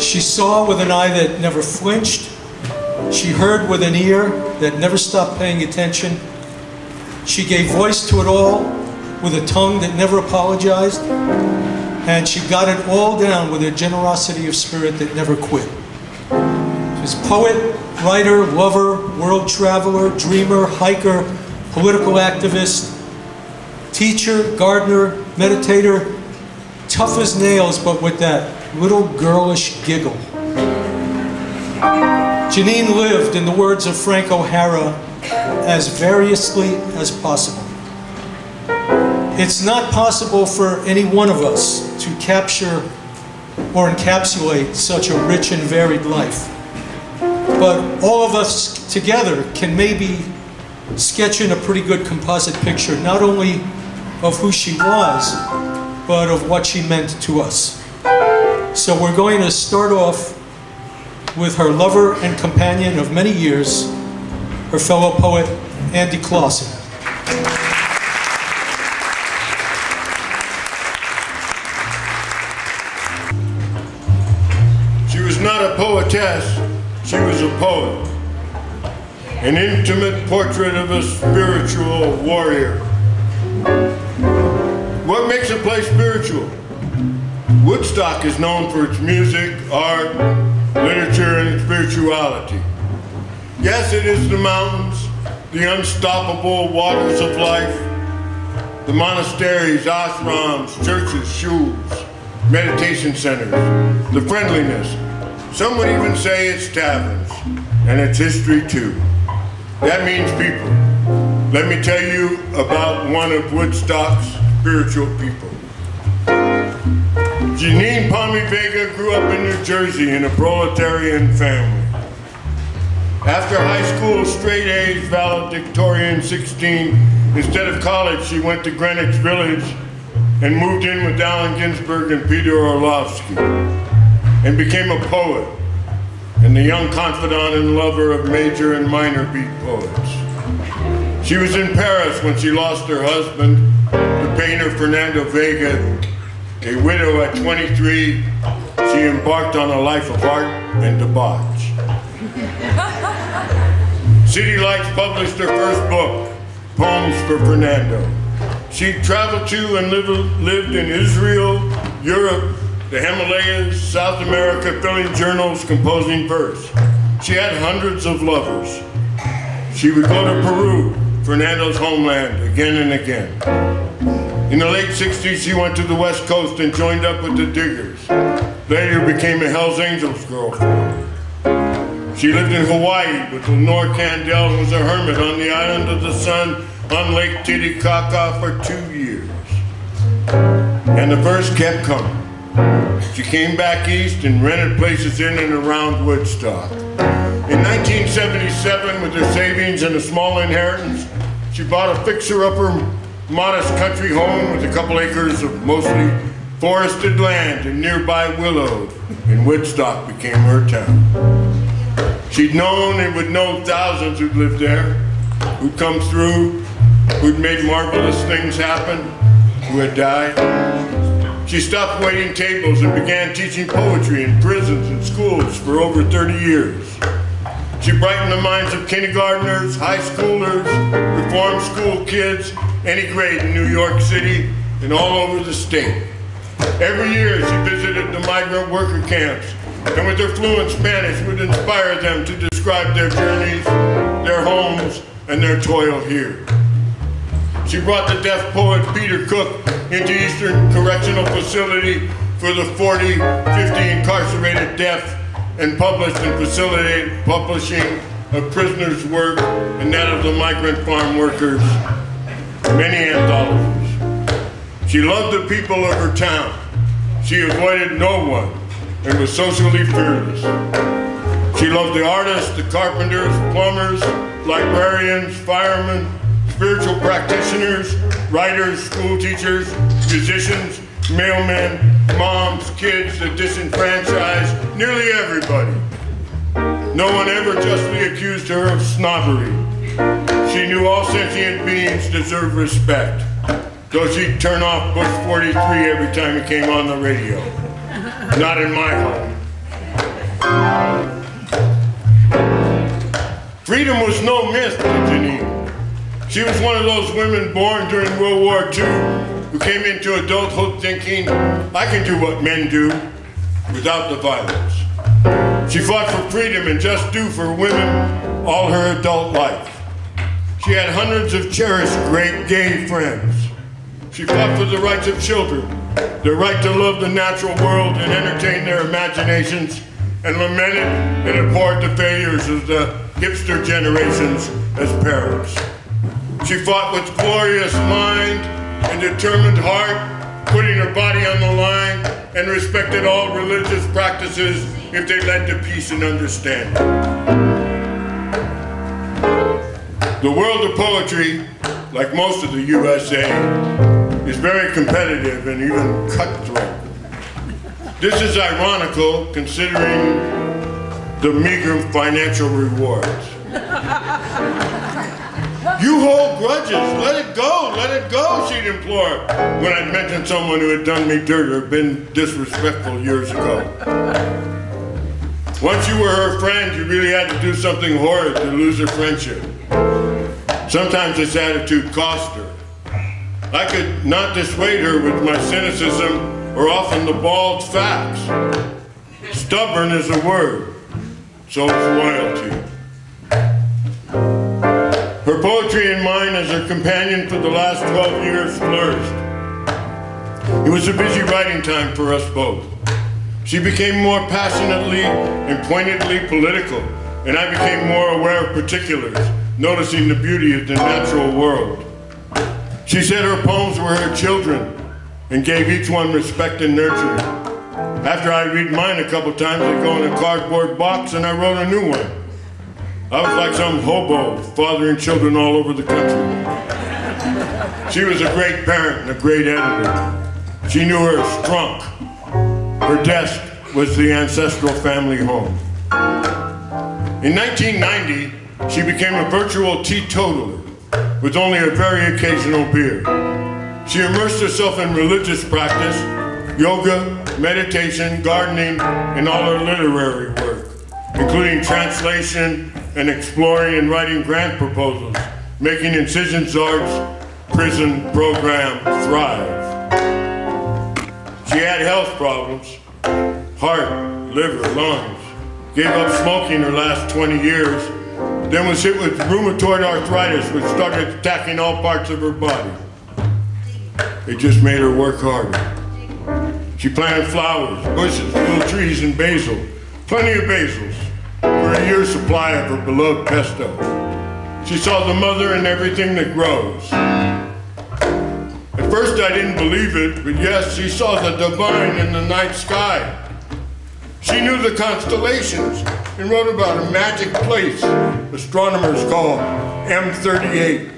She saw with an eye that never flinched. She heard with an ear that never stopped paying attention. She gave voice to it all with a tongue that never apologized. And she got it all down with a generosity of spirit that never quit. She's poet, writer, lover, world traveler, dreamer, hiker, political activist, teacher, gardener, meditator, tough as nails, but with that little girlish giggle. Janine lived, in the words of Frank O'Hara, as variously as possible. It's not possible for any one of us to capture or encapsulate such a rich and varied life. But all of us together can maybe sketch in a pretty good composite picture, not only of who she was, but of what she meant to us. So we're going to start off with her lover and companion of many years, her fellow poet, Andy Clausen. She was not a poetess, she was a poet. An intimate portrait of a spiritual warrior. What makes a place spiritual? Woodstock is known for its music, art, literature, and spirituality. Yes, it is the mountains, the unstoppable waters of life, the monasteries, ashrams, churches, shuls, meditation centers, the friendliness. Some would even say it's taverns, and its history too. That means people. Let me tell you about one of Woodstock's spiritual people. Janine Pommy Vega grew up in New Jersey in a proletarian family. After high school, straight A's, valedictorian 16, instead of college, she went to Greenwich Village and moved in with Allen Ginsberg and Peter Orlovsky and became a poet and the young confidant and lover of major and minor beat poets. She was in Paris when she lost her husband, the painter Fernando Vega. A widow at 23, she embarked on a life of art and debauch. City Lights published her first book, Poems for Fernando. She traveled to and lived, in Israel, Europe, the Himalayas, South America, filling journals, composing verse. She had hundreds of lovers. She would go to Peru, Fernando's homeland, again and again. In the late 60s, she went to the West Coast and joined up with the Diggers. Later became a Hells Angels girlfriend. She lived in Hawaii with Lenore Kandel, who was a hermit on the island of the sun on Lake Titicaca for two years. And the verse kept coming. She came back east and rented places in and around Woodstock. In 1977, with her savings and a small inheritance, she bought a fixer-upper modest country home with a couple acres of mostly forested land in nearby Willow, and Woodstock became her town. She'd known and would know thousands who'd lived there, who'd come through, who'd made marvelous things happen, who had died. She stopped waiting tables and began teaching poetry in prisons and schools for over 30 years. She brightened the minds of kindergartners, high schoolers, reform school kids, any grade in New York City and all over the state. Every year she visited the migrant worker camps and with her fluent Spanish would inspire them to describe their journeys, their homes, and their toil here. She brought the deaf poet Peter Cook into Eastern Correctional Facility for the 40, 50 incarcerated deaf and published and facilitated publishing of prisoners' work and that of the migrant farm workers, many anthologies. She loved the people of her town. She avoided no one and was socially fearless. She loved the artists, the carpenters, plumbers, librarians, firemen, spiritual practitioners, writers, school teachers, musicians, mailmen, moms, kids, the disenfranchised, nearly everybody. No one ever justly accused her of snobbery. She knew all sentient beings deserve respect, though she'd turn off Bush 43 every time he came on the radio. Not in my home. Freedom was no myth to Janine. She was one of those women born during World War II who came into adulthood thinking, I can do what men do without the violence. She fought for freedom and just do for women all her adult life. She had hundreds of cherished great gay friends. She fought for the rights of children, their right to love the natural world and entertain their imaginations, and lamented and abhorred the failures of the hipster generations as parents. She fought with glorious mind and determined heart, putting her body on the line, and respected all religious practices if they led to peace and understanding. The world of poetry, like most of the USA, is very competitive and even cutthroat. This is ironical considering the meager financial rewards. You hold grudges. Let it go. Let it go, she'd implore when I'd mentioned someone who had done me dirt or been disrespectful years ago. Once you were her friend, you really had to do something horrid to lose her friendship. Sometimes this attitude cost her. I could not dissuade her with my cynicism or often the bald facts. Stubborn is a word, so is loyalty. Her poetry and mine as her companion for the last 12 years flourished. It was a busy writing time for us both. She became more passionately and pointedly political, and I became more aware of particulars, noticing the beauty of the natural world. She said her poems were her children and gave each one respect and nurturing. After I read mine a couple times, they go in a cardboard box and I wrote a new one. I was like some hobo fathering children all over the country. She was a great parent and a great editor. She knew her strunk. Her desk was the ancestral family home. In 1990, she became a virtual teetotaler with only a very occasional beer. She immersed herself in religious practice, yoga, meditation, gardening, and all her literary work, including translation, and exploring and writing grant proposals, making Incisions/Arts prison program thrive. She had health problems, heart, liver, lungs, gave up smoking her last 20 years, then was hit with rheumatoid arthritis, which started attacking all parts of her body. It just made her work harder. She planted flowers, bushes, little trees, and basil, plenty of basils for a year's supply of her beloved pesto. She saw the mother in everything that grows. At first I didn't believe it, but yes, she saw the divine in the night sky. She knew the constellations and wrote about a magic place astronomers call M38.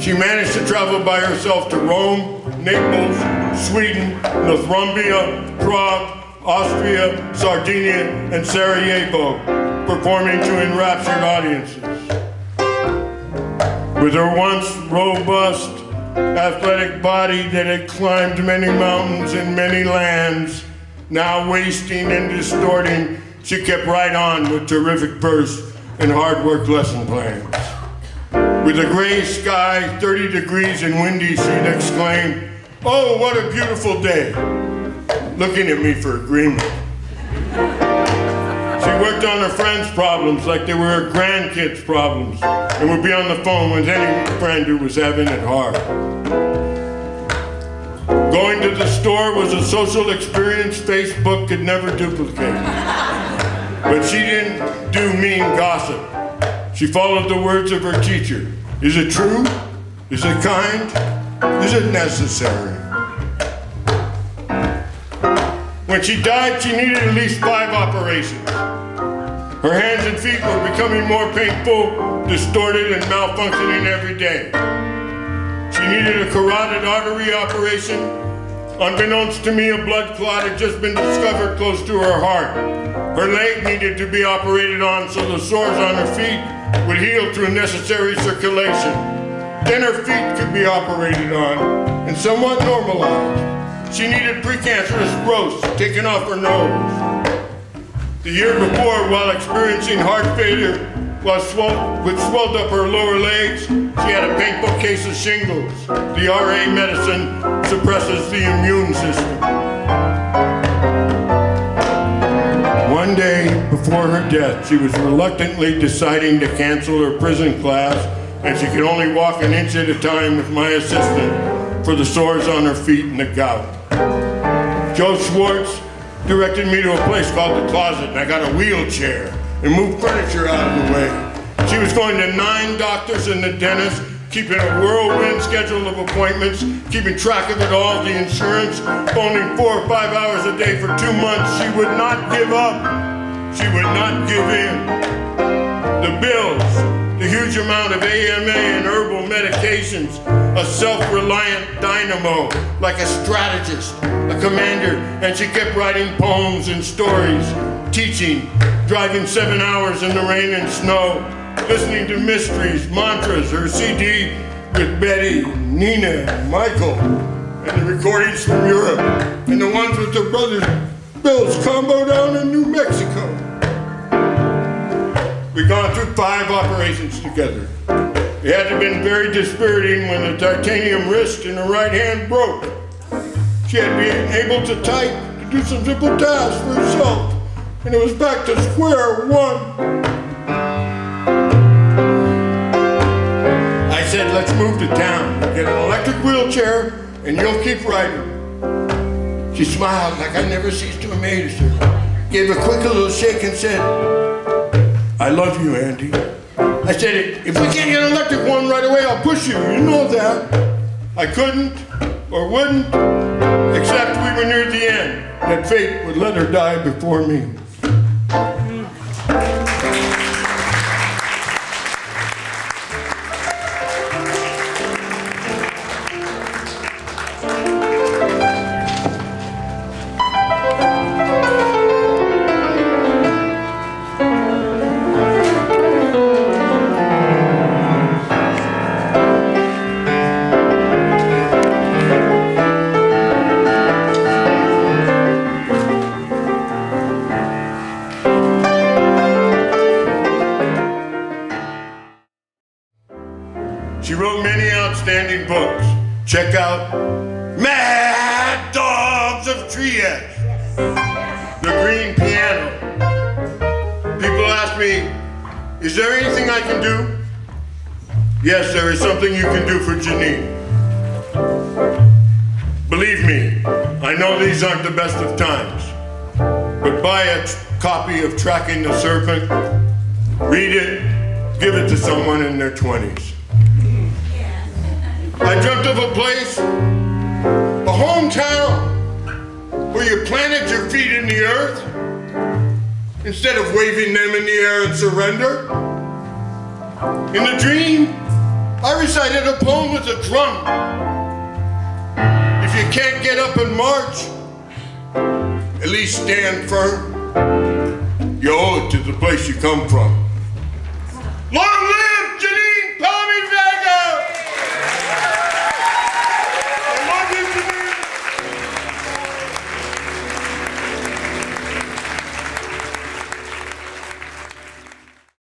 She managed to travel by herself to Rome, Naples, Sweden, Northumbria, Prague, Austria, Sardinia, and Sarajevo, performing to enraptured audiences. With her once robust, athletic body that had climbed many mountains in many lands, now wasting and distorting, she kept right on with terrific verse and hard work lesson plans. With a gray sky, 30 degrees and windy, she'd exclaim, Oh, what a beautiful day looking at me for agreement. She worked on her friends' problems like they were her grandkids' problems and would be on the phone with any friend who was having it hard. The store was a social experience Facebook could never duplicate. But she didn't do mean gossip. She followed the words of her teacher. Is it true? Is it kind? Is it necessary? When she died, she needed at least five operations. Her hands and feet were becoming more painful, distorted, and malfunctioning every day. She needed a carotid artery operation. Unbeknownst to me, a blood clot had just been discovered close to her heart. Her leg needed to be operated on so the sores on her feet would heal through necessary circulation. Then her feet could be operated on and somewhat normalized. She needed precancerous growths taken off her nose. The year before, while experiencing heart failure while swell, which swelled up her lower legs, she had a painful case of shingles. The RA medicine suppresses the immune system. One day before her death, she was reluctantly deciding to cancel her prison class, and she could only walk an inch at a time with my assistant for the sores on her feet and the gout. Joe Schwartz directed me to a place called the Closet, and I got a wheelchair and moved furniture out of the way. She was going to nine doctors and the dentist, keeping a whirlwind schedule of appointments, keeping track of it all, the insurance, phoning four or five hours a day for two months. She would not give up. She would not give in. The bills, the huge amount of AMA and herbal medications, a self-reliant dynamo, like a strategist, a commander, and she kept writing poems and stories, teaching, driving seven hours in the rain and snow, listening to mysteries, mantras, her CD with Betty, Nina, Michael, and the recordings from Europe, and the ones with the brothers Bill's combo down in New Mexico. We've gone through five operations together. It had to have been very dispiriting when the titanium wrist in her right hand broke. She had been able to type, to do some simple tasks for herself, and it was back to square one. Let's move to town, get an electric wheelchair, and you'll keep writing. She smiled like I never ceased to amaze her, gave a quick little shake and said, I love you, Andy. I said, if we can't get an electric one right away, I'll push you. You know that. I couldn't or wouldn't, except we were near the end, that fate would let her die before me. Wrote many outstanding books. Check out Mad Dogs of Trieste, The Green Piano. People ask me, is there anything I can do? Yes, there is something you can do for Janine. Believe me, I know these aren't the best of times, but buy a copy of Tracking the Serpent, read it, give it to someone in their 20s. I dreamt of a place, a hometown, where you planted your feet in the earth instead of waving them in the air and surrender. In the dream, I recited a poem with a drum. If you can't get up and march, at least stand firm. You owe it to the place you come from. Long live!